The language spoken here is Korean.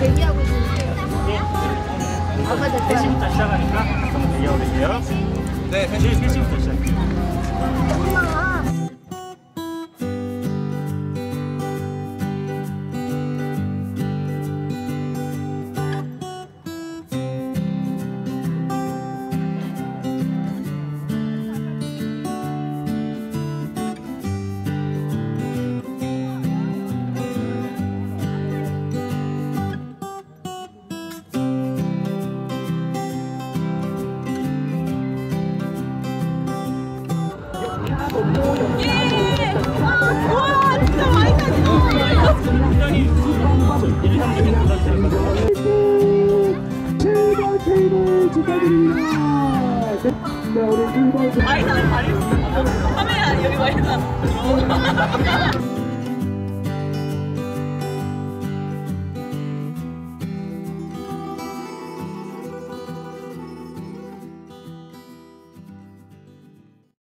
대기하고 있는데. 아까 대시부터 시작하니까 한번 대기하고 계세요. 네, 3시부터 시작해요. 네, 우리 1번. 와이드 바리. 카메라 여기 와이드.